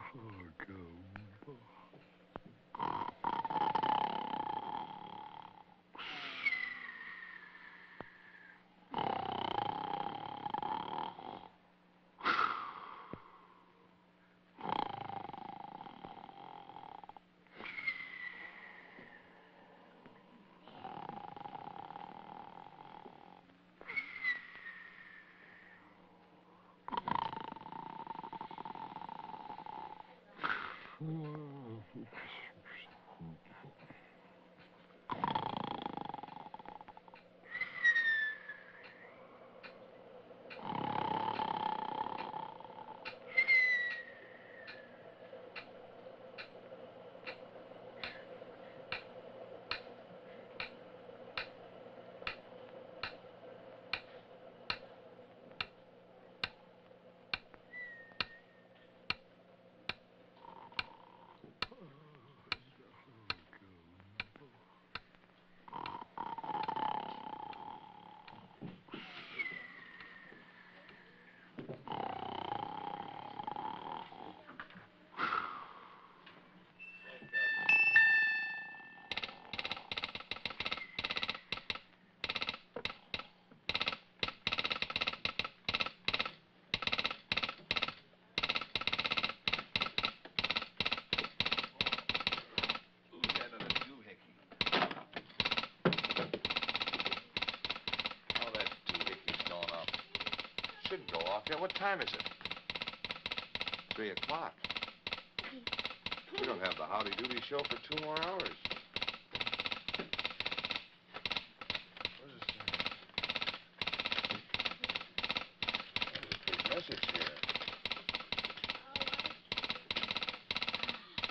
hard Lieutenant What time is it? Three o'clock. We don't have the Howdy Doody show for two more hours. Message here.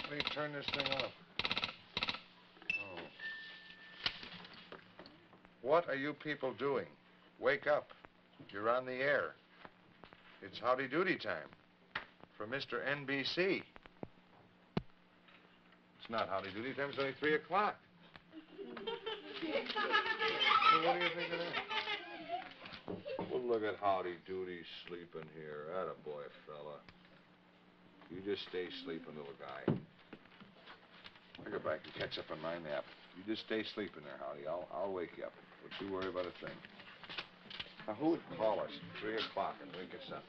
Let me turn this thing off. Oh. What are you people doing? Wake up. You're on the air. It's howdy doody time for Mr. NBC. It's not howdy doody time, it's only 3 o'clock. Well, what do you think of that? Well, look at howdy doody sleeping here. That a boy, fella. You just stay sleeping, little guy. I'll go back and catch up on my nap. You just stay sleeping there, Howdy. I'll, I'll wake you up. Don't you worry about a thing. Now, who would call us at 3 o'clock and wake us up?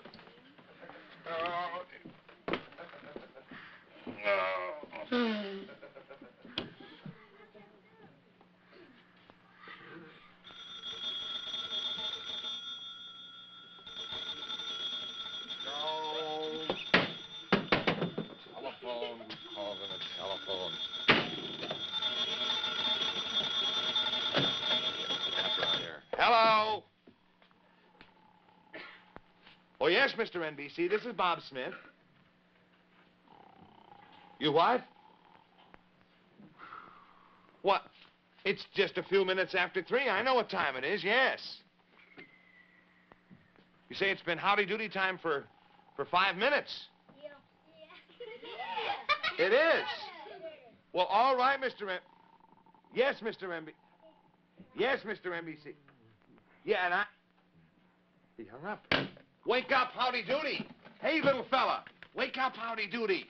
No. Telephone. Who calls on a telephone? Answer on here. Hello. Oh, yes, Mr. NBC. This is Bob Smith. You what? What? It's just a few minutes after three. I know what time it is, yes. You say it's been howdy doody time for for five minutes. Yeah. yeah. It is. Well, all right, Mr. M. Yes, Mr. MB. Yes, Mr. NBC. Yeah, and I. He hung up. Wake up, howdy doody. Hey, little fella. Wake up, howdy doody.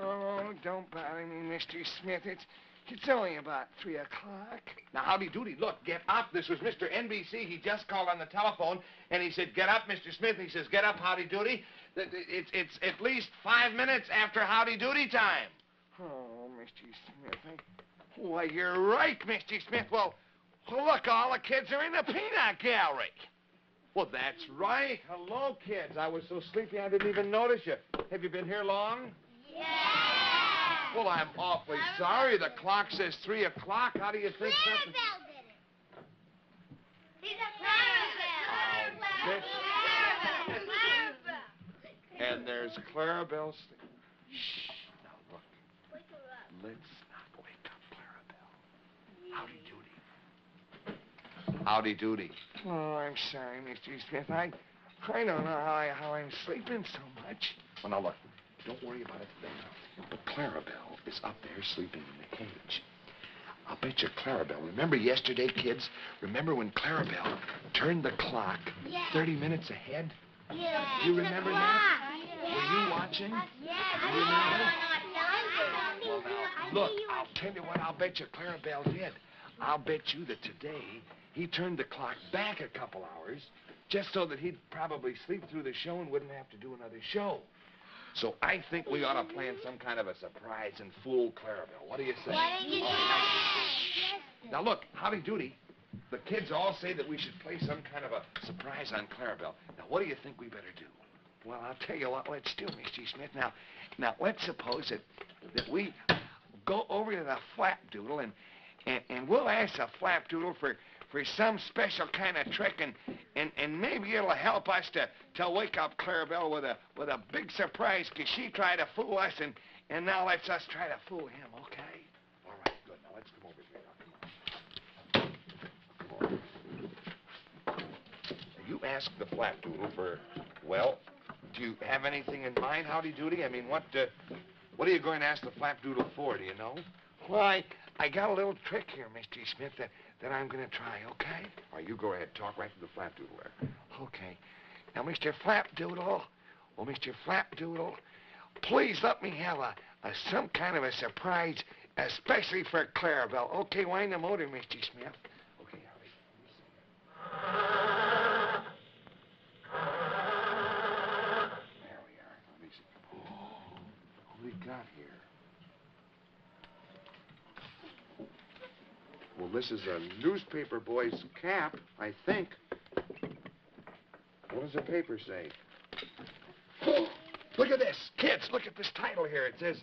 Oh, don't bother me, Mr. Smith. It's it's only about three o'clock. Now, howdy doody. Look, get up. This was Mr. NBC. He just called on the telephone, and he said, "Get up, Mr. Smith." He says, "Get up, howdy doody." It's it's at least five minutes after howdy doody time. Oh, Mr. Smith. I... Why, you're right, Mr. Smith. Well, well, look, all the kids are in the peanut gallery. Well, that's right. Hello, kids. I was so sleepy I didn't even notice you. Have you been here long? Yeah. Well, I'm awfully sorry. The clock says three o'clock. How do you think that's? Clarabelle did it. He's a Clarabelle. Clarabelle. Clarabelle. And there's Clarabelle. Shh. Now look. Wake her up. Let's not wake up Clarabelle. Howdy doody. Howdy doody. Oh, I'm sorry, Mr. Smith. I I don't know how I how I'm sleeping so much. Well, now look. Don't worry about it thing. But Clarabelle is up there sleeping in the cage. I'll bet you Clarabelle. Remember yesterday, kids? Remember when Clarabelle turned the clock Yeah. 30 minutes ahead? Yeah. You remember that? Yeah. were you watching? Yeah. Well, now, look, I'll tell you what I'll bet you Clarabelle did. I'll bet you that today he turned the clock back a couple hours just so that he'd probably sleep through the show and wouldn't have to do another show. So I think we ought to plan some kind of a surprise and fool Clarabelle. What do you say? Why don't you Now look, howdy doody. The kids all say that we should play some kind of a surprise on Clarabelle. Now what do you think we better do? Well, I'll tell you what let's do, Miss G. Smith. Now, now let's suppose that that we go over to the flapdoodle and and, and we'll ask the flapdoodle for for some special kind of trick and and and maybe it'll help us to to wake up Clarabelle with a with a big surprise because she tried to fool us and and now let's us try to fool him, okay? All right, good. Now let's come over here. Now, come on. You asked the flapdoodle for, well, do you have anything in mind, Howdy Doody? I mean, what, uh, what are you going to ask the flapdoodle for, do you know? Why, I got a little trick here, Mr. Smith, that, that I'm going to try, okay? All right, you go ahead. Talk right to the flapdoodle there. Okay. Now, Mr. Flapdoodle, well, Mr. Flapdoodle, please let me have a, a some kind of a surprise, especially for Clarabelle. Okay, wind the motor, Mr. Smith. Okay, Howdy. There we are. Let me see. Oh, what do we got here? Well, this is a newspaper boy's cap, I think. What does the paper say? look at this. Kids, look at this title here. It says,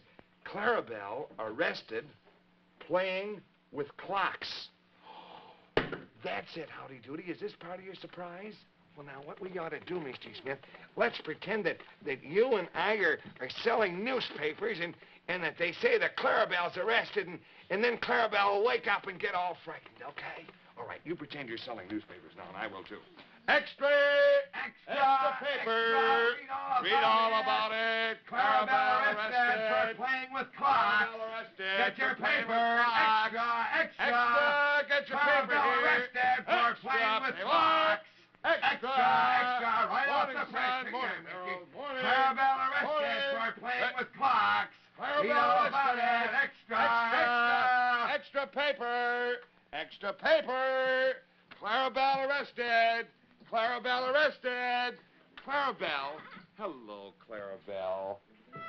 Clarabelle arrested playing with clocks. That's it, Howdy Doody. Is this part of your surprise? Well, now, what we ought to do, Mr. Smith, let's pretend that, that you and I are, are selling newspapers and, and that they say that Clarabelle's arrested, and, and then Clarabelle will wake up and get all frightened, okay? All right, you pretend you're selling newspapers now, and I will too. Extra! Extra, Extra paper! extra, Read all about it. Clarabelle arrested for playing with clocks. Arrested Get your paper. Extra, extra. Extra! Get your paper Clarabelle here. arrested for Extra playing with paper. Clocks. Extra! Extra, extra. Right off the press. Sun, again, morning, Mickey. Morning. Clarabelle arrested Morning. for playing with clocks. Clarabelle Read all about arrested. it. Extra, Extra! Extra paper! Extra paper! Clarabelle arrested! Clarabelle arrested! Clarabelle! Hello, Clarabelle.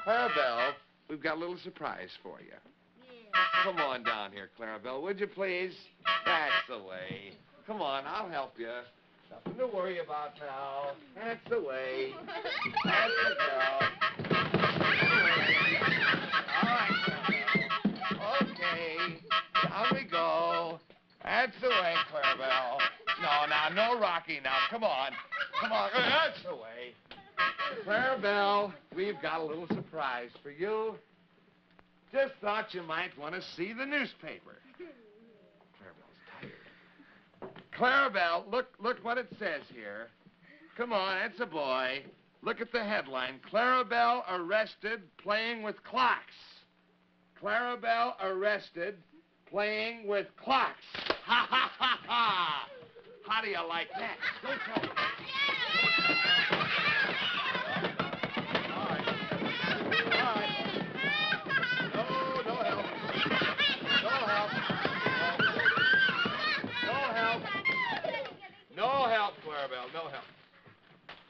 Clarabelle, we've got a little surprise for you. Yeah. Come on down here, Clarabelle, would you please? That's the way. Come on, I'll help you. Nothing to worry about now. That's the way. That's the girl. All right, Okay, we go. That's the way, Clarabelle. No, now, no Rocky now. Come on. Come on. That's the way. Clarabelle, we've got a little surprise for you. Just thought you might want to see the newspaper. Clarabelle's tired. Clarabelle, look, look what it says here. Come on, it's a boy. Look at the headline. Clarabelle arrested playing with clocks. Clarabelle arrested playing with clocks. Ha ha ha ha! How do you like that? No help, Clarabelle. No help.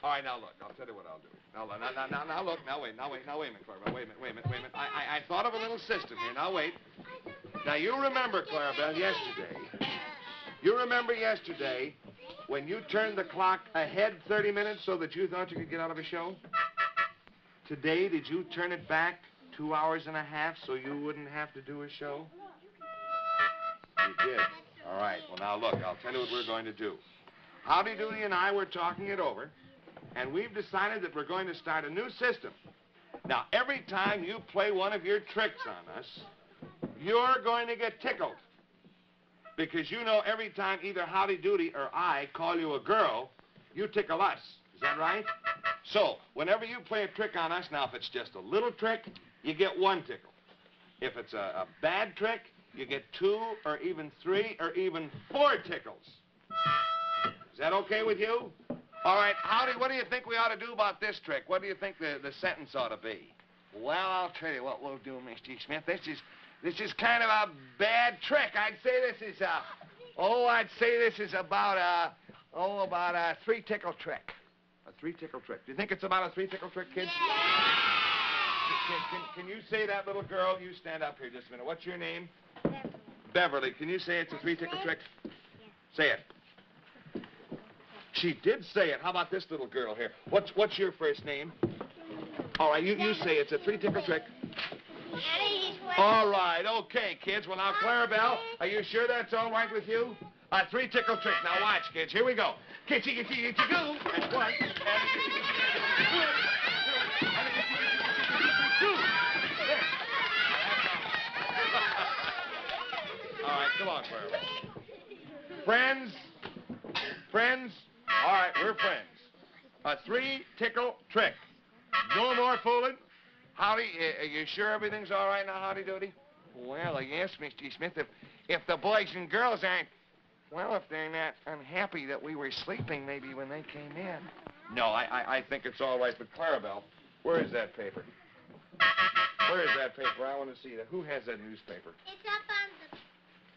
All right, now look. I'll tell you what I'll do. Now, now, now, now, now look. Now wait. Now wait. Now wait a minute, Clarabelle. Wait a minute. Wait a minute. Wait a minute. I, I, I thought of a little system here. Now wait. Now you remember, Clarabelle, yesterday. You remember yesterday when you turned the clock ahead 30 minutes so that you thought you could get out of a show? Today, did you turn it back two hours and a half so you wouldn't have to do a show? You did. All right. Well, now look, I'll tell you what we're going to do. Howdy Doody and I were talking it over, and we've decided that we're going to start a new system. Now, every time you play one of your tricks on us, you're going to get tickled. Because you know every time either Howdy Doody or I call you a girl, you tickle us. Is that right? So, whenever you play a trick on us, now if it's just a little trick, you get one tickle. If it's a, a bad trick, you get two or even three or even four tickles. Is that okay with you? All right, Howdy, what do you think we ought to do about this trick? What do you think the, the sentence ought to be? Well, I'll tell you what we'll do, Mr. Smith. This is this is kind of a bad trick. I'd say this is a oh, I'd say this is about a oh about a three tickle trick. A three tickle trick. Do you think it's about a three tickle trick, kids? Can, can, can you say that, little girl? You stand up here just a minute. What's your name? Beverly. Beverly. Can you say it's a three tickle trick? Say it. She did say it. How about this little girl here? What's what's your first name? All right, you, you say it's a three tickle trick. All right, okay, kids. Well, now, Clarabelle, are you sure that's all right with you? A three tickle trick. Now, watch, kids. Here we go. Kitchy, kitchy, kitchy. That's one. All right, come on, Clarabelle. Friends, friends. All right, we're friends. A three tickle trick. No more fooling. Howdy, uh, are you sure everything's all right now, Howdy Doody? Well, yes, Mr. Smith. If, if the boys and girls aren't, well, if they're not unhappy that we were sleeping maybe when they came in. No, I, I, I think it's all right. But Clarabelle, where is that paper? Where is that paper? I want to see that. Who has that newspaper? It's up on the.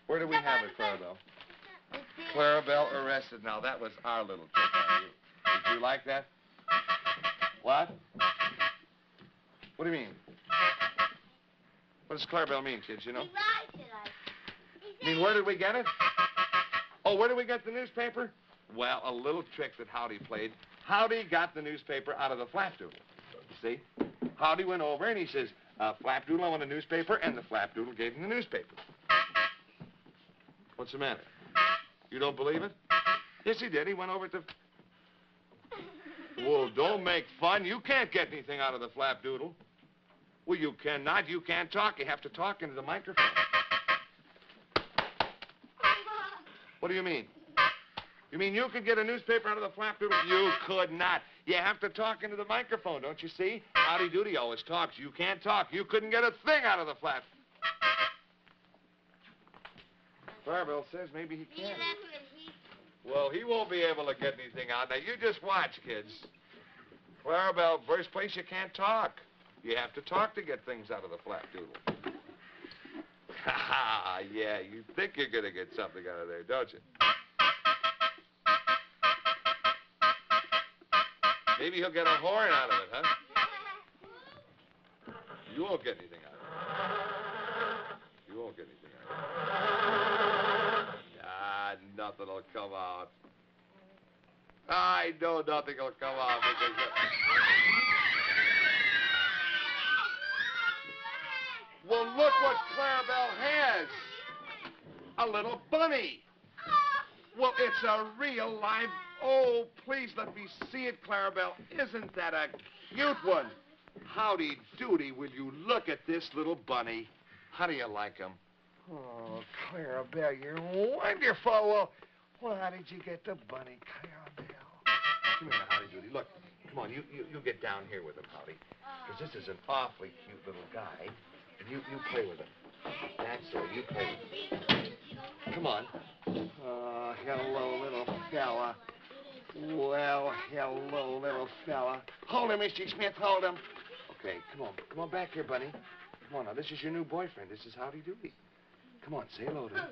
Where do we have it, Clarabelle? Clarabelle arrested. Now, that was our little trick on you. Did you like that? What? What do you mean? What does Clarabelle mean, kids, you know? He writes it like. He I mean, where did we get it? Oh, where did we get the newspaper? Well, a little trick that Howdy played. Howdy got the newspaper out of the flapdoodle. See? Howdy went over and he says, uh, Flapdoodle, I want a newspaper, and the flapdoodle gave him the newspaper. What's the matter? You don't believe it? Yes, he did. He went over to. Well, don't make fun. You can't get anything out of the flapdoodle. Well, you cannot. You can't talk. You have to talk into the microphone. What do you mean? You mean you could get a newspaper out of the flapdoodle? You could not. You have to talk into the microphone, don't you see? Howdy Doody always talks. You can't talk. You couldn't get a thing out of the flap. Clarabelle says maybe he He can. left Well, he won't be able to get anything out. Now, you just watch, kids. Clarabelle, first place, you can't talk. You have to talk to get things out of the flapdoodle. Ha ha, yeah, you think you're going to get something out of there, don't you? Maybe he'll get a horn out of it, huh? You won't get anything out of it. You won't get anything out of it. Nothing will come out. I know nothing will come out because. Well, look what Clarabelle has. A little bunny. Well, it's a real live. Oh, please let me see it, Clarabelle. Isn't that a cute one? Howdy doody, will you look at this little bunny? How do you like him? Oh, Clarabelle, you're wonderful. Well, well, how did you get the bunny, Clarabelle? Come here, Howdy doody. Look, come on, you, you, you get down here with him, Howdy. Because this is an awfully cute little guy. And you, you play with him. That's so, you play with him. Come on. Uh, hello, little fella. Well, hello, little fella. Hold him, Mr. Smith, hold him. Okay, come on. Come on back here, bunny. Come on now, this is your new boyfriend. This is Howdy Doody. Come on, say hello to him.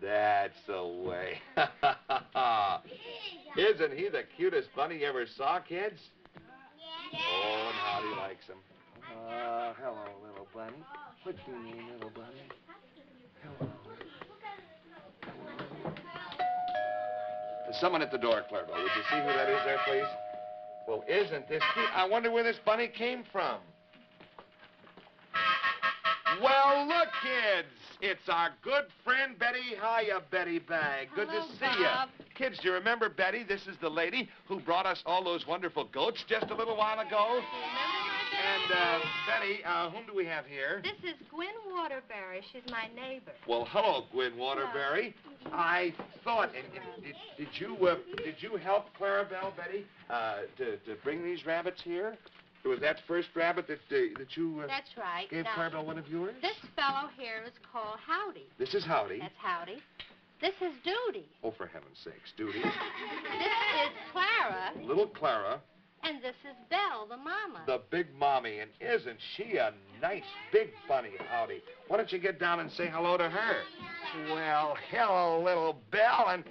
That's the way. Isn't he the cutest bunny you ever saw, kids? Oh, and Howdy likes him. Uh, hello, little bunny. What's your name, little bunny? Hello. There's someone at the door, Clarabelle. Would you see who that is there, please? Well, isn't this cute? I wonder where this bunny came from. Well, look, kids. It's our good friend Betty. Hiya, Betty Bag. Good Hello, to see you. Kids, do you remember Betty? This is the lady who brought us all those wonderful goats just a little while ago. And, uh, Betty, uh, whom do we have here? This is Gwen Waterbury. She's my neighbor. Well, hello, Gwen Waterbury. I thought, and, and did, did you uh, did you help Clarabelle, Betty, uh, to to bring these rabbits here? It was that first rabbit that uh, that you uh, That's right. gave Now, Clarabelle one of yours. This fellow here is called Howdy. This is Howdy. That's Howdy. This is Duty. Oh, for heaven's sakes, Duty. This is Clara. Little Clara, And this is Belle, the mama. the big mommy, and isn't she a nice big bunny, Howdy? Why don't you get down and say hello to her? Well, hello, little Belle, and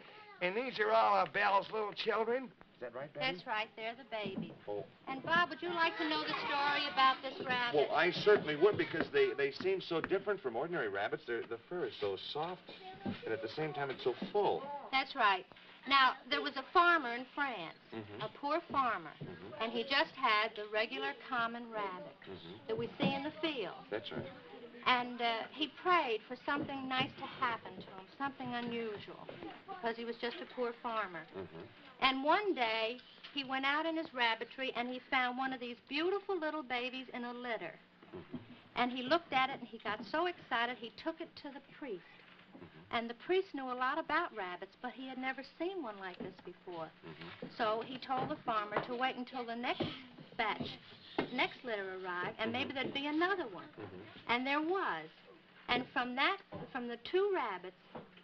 and these are all of Belle's little children. Is that right, Betty? That's right, they're the babies. Oh. And Bob, would you like to know the story about this rabbit? Well, I certainly would because they, they seem so different from ordinary rabbits. They're, the fur is so soft, and at the same time it's so full. That's right. Now, there was a farmer in France, Mhm. a poor farmer, Mhm. and he just had the regular common rabbit Mhm. that we see in the field. That's right. And uh, he prayed for something nice to happen to him, something unusual, because he was just a poor farmer. And one day, he went out in his rabbitry and he found one of these beautiful little babies in a litter. And he looked at it and he got so excited he took it to the priest. And the priest knew a lot about rabbits, but he had never seen one like this before. So he told the farmer to wait until the next batch, next litter arrived, and maybe there'd be another one. And there was. And from that, from the two rabbits,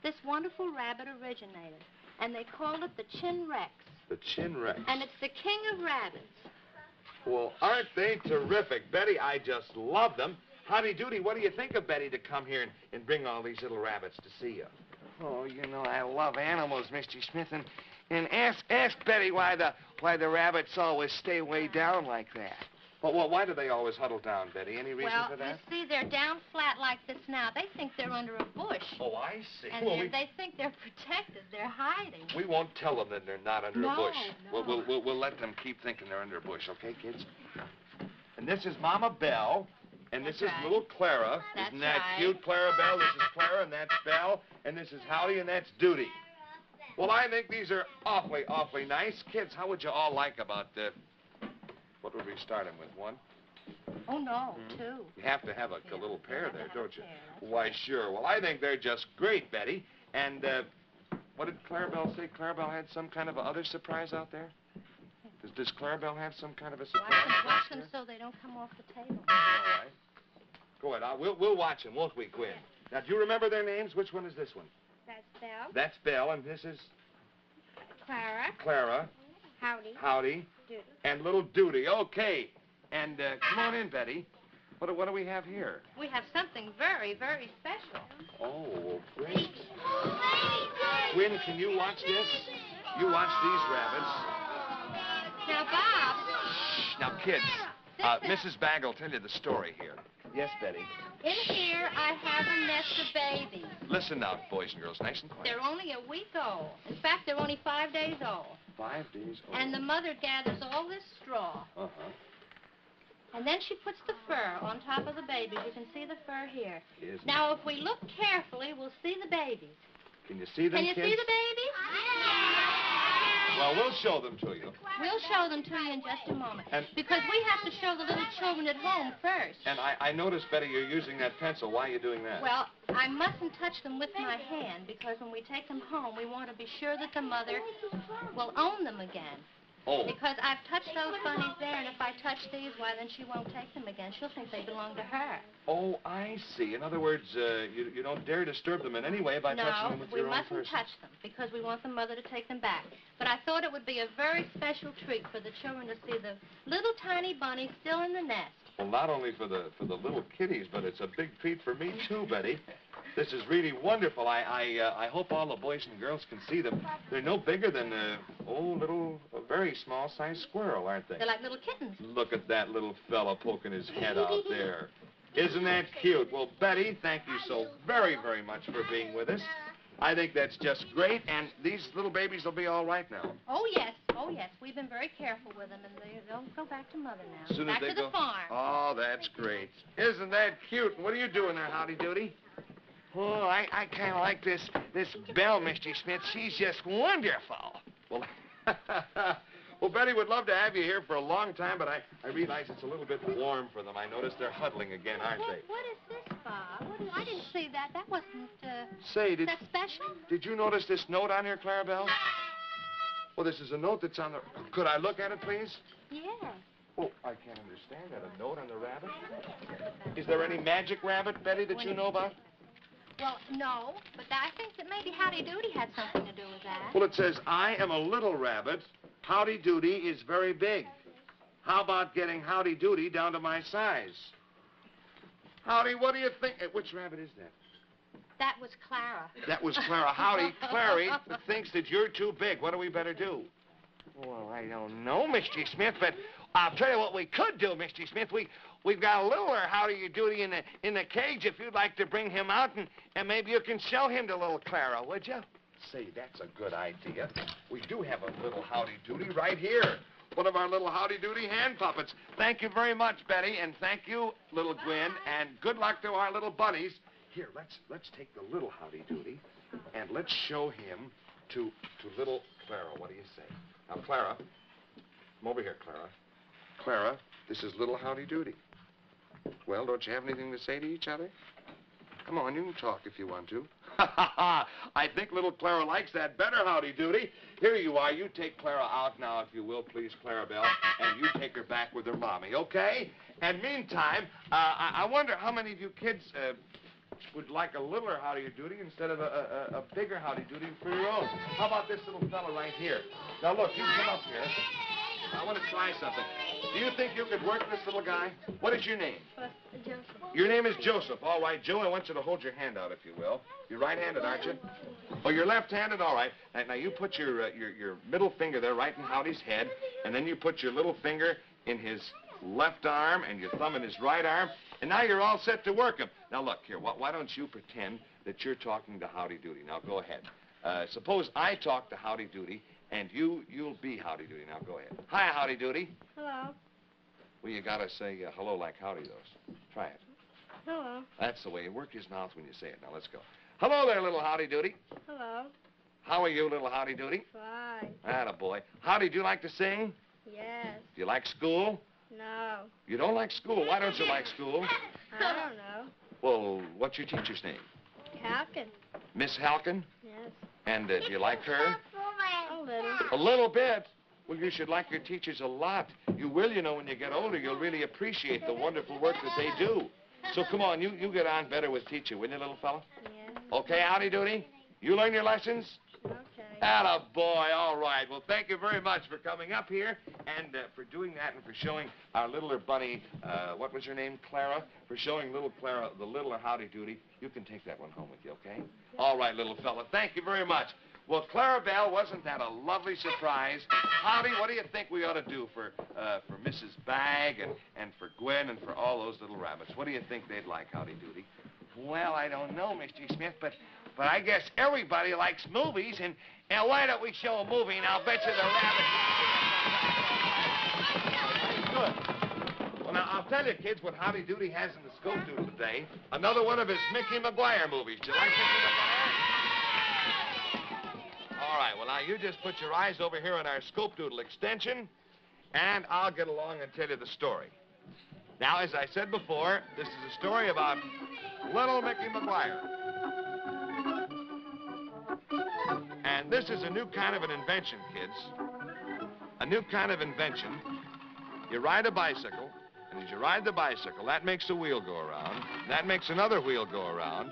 this wonderful rabbit originated. And they called it the Chin Rex. The chin rex. And it's the king of rabbits. Well, aren't they terrific, Betty? I just love them. Howdy doody, what do you think of Betty to come here and, and bring all these little rabbits to see you? Oh, you know I love animals, Mr. Smith, and and ask ask Betty why the why the rabbits always stay way down like that. Well, well why do they always huddle down, Betty? Any reason well, for that? Well, you see, they're down flat like this now. They think they're under a bush. Oh, I see. And well, we, they think they're protected. They're hiding. we won't tell them that they're not under a No, bush. We'll, no. we'll, we'll, we'll let them keep thinking they're under a bush, okay, kids? And this is Mama Belle, and this That's is right. little Clara. That's Isn't that right. cute, Clara Belle? This is Clara, and that's Belle, and this is Howdy, and that's Duty. Well, I think these are awfully, awfully nice. Kids, how would you all like about, uh, what would we start them with? One? Oh, no, Mhm. two. You have to have a, Yeah, a little pair there, don't you? Why, sure. Well, I think they're just great, Betty. And uh, what did Clarabelle say? Clarabelle had some kind of a other surprise out there? Does, does Clarabelle have some kind of a surprise? Watch them, back watch them so they don't come off the table. All right. Go ahead. i we'll, we'll watch them, won't we, Quinn? Now, do you remember their names? Which one is this one? That's Belle. That's Belle, and this is Clara. Clara. Howdy. Howdy. Duty. And little Duty. Okay. And uh, come on in, Betty. What, do- what do we have here? We have something very, very special. Oh, great. Quinn, can you watch this? You watch these rabbits. Now, Bob, Now, kids, uh, Mrs. Bag will tell you the story here. Yes, Betty. in here I have a nest of babies. Listen now, boys and girls, nice and quiet. They're only a week old. In fact, they're only five days old. Five days old. And the mother gathers all this straw, Uh-huh. and then she puts the fur on top of the babies. You can see the fur here. Isn't Now, if we look carefully, we'll see the babies. Can you see them, Can you kids? see the babies? Well, we'll show them to you. We'll show them to you in just a moment. And- Because we have to show the little children at home first. And I, I noticed, Betty, you're using that pencil. Why are you doing that? Well, I mustn't touch them with my hand because when we take them home, we want to be sure that the mother will own them again. Oh, Because I've touched those bunnies there, and if I touch these, why, then she won't take them again. She'll think they belong to her. oh, I see. In other words, uh, you, you don't dare disturb them in any way by touching them with your own No, we mustn't person. touch them because we want the mother to take them back. But I thought it would be a very special treat for the children to see the little tiny bunny still in the nest. Well, not only for the for the little kitties, but it's a big treat for me too, Betty. This is really wonderful. I I uh, I hope all the boys and girls can see them. They're no bigger than a oh little, a very small sized squirrel, aren't they? They're like little kittens. Look at that little fella poking his head out there. Isn't that cute? Well, Betty, thank you so very, very much for being with us. I think that's just great, and these little babies will be all right now. Oh, yes. Oh, yes. We've been very careful with them, and they, they'll go back to mother now. Soon as back they to the go- farm. Oh, that's great. Isn't that cute? What are you doing there, Howdy Doody? Oh, I, I kind of like this this Belle, Mr. Smith. She's just wonderful. Well, well, Betty would love to have you here for a long time, but I, I realize it's a little bit warm for them. I notice they're huddling again, aren't What, they? what is this, Bob? What is, I didn't see that. That wasn't, uh, Say, did, that special? did you notice this note on here, Clarabelle? Well, this is a note that's on the... Could I look at it, please? Yeah. Oh, I can't understand that. A note on the rabbit? Is there any magic rabbit, Betty, that you know about? Well, no, but I think that maybe Howdy Doody had something to do with that. Well, it says, I am a little rabbit. Howdy Doody is very big. How about getting Howdy Doody down to my size? Howdy, what do you think? eh, Which rabbit is that? That was Clara. That was Clara. Howdy, Clary thinks that you're too big. What do we better do? Well, I don't know, Mr. Smith, but I'll tell you what we could do, Mr. Smith. We we've got a littler Howdy you Doody in the in the cage. If you'd like to bring him out, and and maybe you can show him to little Clara, would you? Say, that's a good idea. We do have a little Howdy Doody right here. One of our little Howdy Doody hand puppets. Thank you very much, Betty, and thank you, little Gwen, and good luck to our little bunnies. Here, let's let's take the little Howdy Doody, and let's show him to to little Clara. What do you say? Now, Clara, come over here, Clara. Clara, this is little Howdy Doody. Well, don't you have anything to say to each other? Come on, you can talk if you want to. I think little Clara likes that better, Howdy Doody. Here you are. You take Clara out now, if you will, please, Clarabelle, and you take her back with her mommy, okay? And meantime, uh, I, I wonder how many of you kids uh, would like a littler Howdy Doody instead of a, a, a bigger Howdy Doody for your own. How about this little fella right here? Now, look, you come up here. I want to try something. Do you think you could work this little guy? What is your name? Joseph. Your name is Joseph. All right, Joe, I want you to hold your hand out, if you will. You're right-handed, aren't you? Oh, you're left-handed? All right. Now, now you put your, uh, your, your middle finger there right in Howdy's head, and then you put your little finger in his left arm and your thumb in his right arm, and now you're all set to work him. Now, look, here, why, why don't you pretend that you're talking to Howdy Doody? Now, go ahead. Uh, suppose I talk to Howdy Doody, and you, you'll be Howdy Doody. Now, go ahead. Hi, Howdy Doody. Hello. Well, you gotta say uh, hello like Howdy does. Try it. Hello. That's the way. You work his mouth when you say it. Now, let's go. Hello there, little Howdy Doody. Hello. How are you, little Howdy Doody? Fine. Atta boy. Howdy, do you like to sing? Yes. Do you like school? No. You don't like school. Why don't you like school? I don't know. Well, what's your teacher's name? Halkin. Miss Halkin? Yes. And uh, do you like her? A little. A little bit. Well, you should like your teachers a lot. You will, you know, when you get older, you'll really appreciate the wonderful work that they do. So come on, you, you get on better with teacher, will you, little fella? Yes. Okay, howdy doody. You learn your lessons? Okay. Atta boy, all right. Well, thank you very much for coming up here and uh, for doing that and for showing our littler bunny, uh, what was her name, Clara, for showing little Clara the littler howdy doody. You can take that one home with you, okay? All right, little fella. Thank you very much. Well, Clarabelle, wasn't that a lovely surprise? Howdy, what do you think we ought to do for uh, for Mrs. Bag and, and for Gwen and for all those little rabbits? What do you think they'd like, Howdy Doody? Well, I don't know, Mr. Smith, but but I guess everybody likes movies, and, and why don't we show a movie, and I'll bet you the rabbits... Good. Well, now, I'll tell you, kids, what Howdy Doody has in the scope today. Another one of his Mickey McGuire movies. Do you like Mickey McGuire? All right, well, now, you just put your eyes over here on our scope doodle extension, and I'll get along and tell you the story. Now, as I said before, this is a story about little Mickey McGuire. And this is a new kind of an invention, kids. A new kind of invention. You ride a bicycle, and as you ride the bicycle, that makes a wheel go around, and that makes another wheel go around,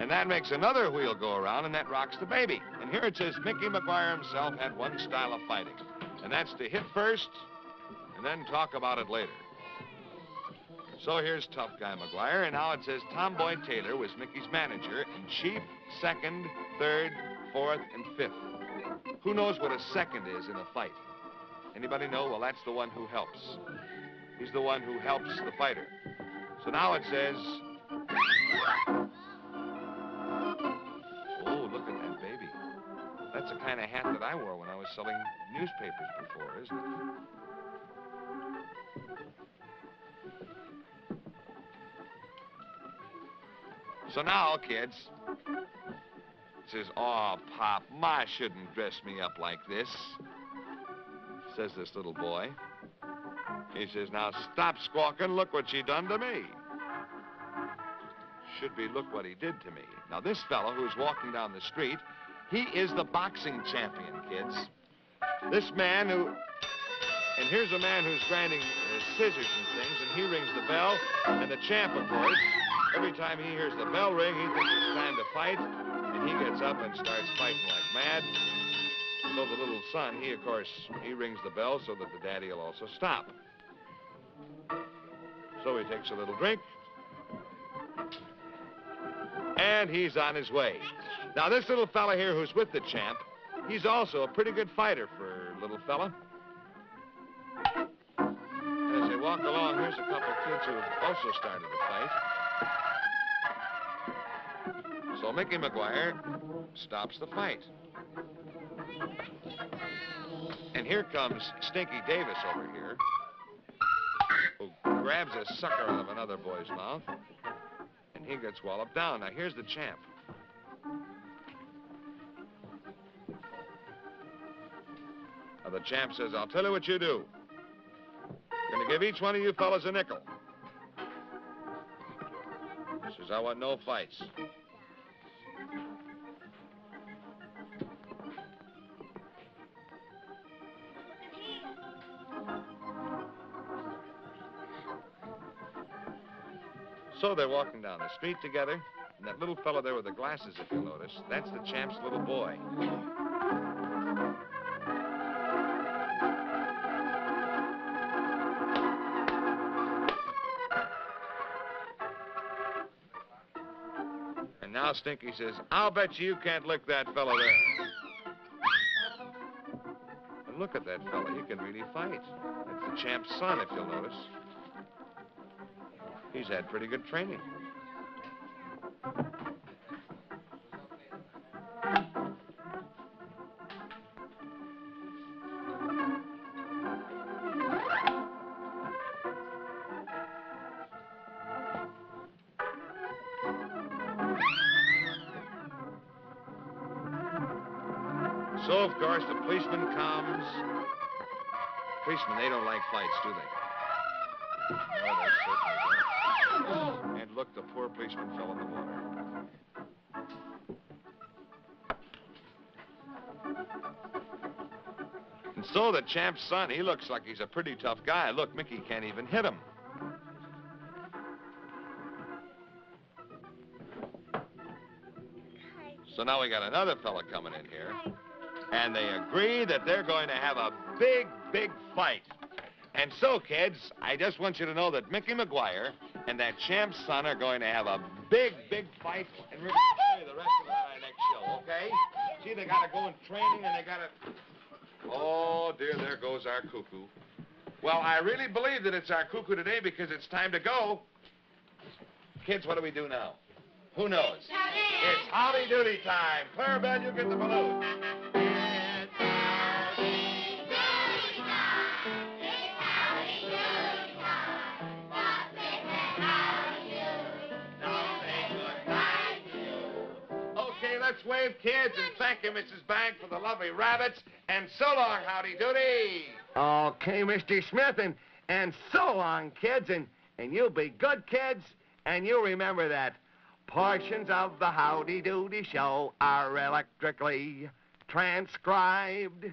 and that makes another wheel go around, and that rocks the baby. And here it says Mickey McGuire himself had one style of fighting, and that's to hit first and then talk about it later. So here's Tough Guy McGuire, and now it says Tomboy Taylor was Mickey's manager in chief, second, third, fourth, and fifth. Who knows what a second is in a fight? Anybody know? Well, that's the one who helps. He's the one who helps the fighter. So now it says. Kind of hat that I wore when I was selling newspapers before, isn't it? So now, kids, says, Oh, Pop, Ma shouldn't dress me up like this, says this little boy. He says, Now stop squawking. Look what she done to me. Should be, look what he did to me. Now, this fellow who's walking down the street, he is the boxing champion, kids. This man who. And here's a man who's grinding uh, scissors and things, and he rings the bell, and the champ, of course, Every time he hears the bell ring, he thinks it's time to fight, and he gets up and starts fighting like mad. So the little son, he of course, he rings the bell so that the daddy will also stop. So he takes a little drink, and he's on his way. Now this little fella here who's with the champ, he's also a pretty good fighter for a little fella. As they walk along, here's a couple of kids who've also started to fight. So Mickey McGuire stops the fight. And here comes Stinky Davis over here, who grabs a sucker out of another boy's mouth, and he gets walloped down. Now, here's the champ. The champ says, I'll tell you what you do. I'm to give each one of you fellas a nickel. Says, I want no fights. So they're walking down the street together, and that little fellow there with the glasses, if you'll notice, that's the champ's little boy. Stinky says, I'll bet you can't lick that fellow there. And look at that fellow. He can really fight. That's the champ's son, if you'll notice. He's had pretty good training. So, of course, the policeman comes. Policemen, they don't like fights, do they? No, they certainly don't. And look, the poor policeman fell in the water. And so the champ's son, he looks like he's a pretty tough guy. Look, Mickey can't even hit him. So now we got another fella coming in here. And they agree that they're going to have a big, big fight. And so, kids, I just want you to know that Mickey McGuire and that champ's son are going to have a big, big fight. And we're going to show you the rest of it on our next show, okay? See, they got to go in training and they got to. Oh, dear, there goes our cuckoo. Well, I really believe that it's our cuckoo today because it's time to go. Kids, what do we do now? Who knows? It's howdy doody time. Clarabelle, you get the balloon. Wave kids and thank you, Mrs. Bank, for the lovely rabbits. And so long, howdy doody. Okay, Mr. Smith, and, and so long, kids, and, and you'll be good kids, and you'll remember that portions of the Howdy Doody Show are electrically transcribed.